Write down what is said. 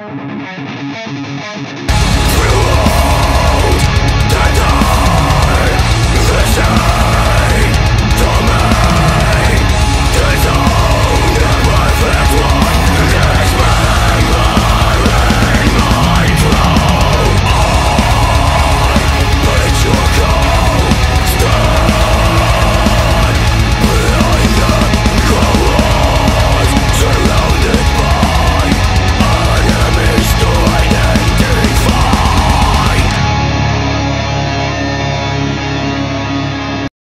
Realize.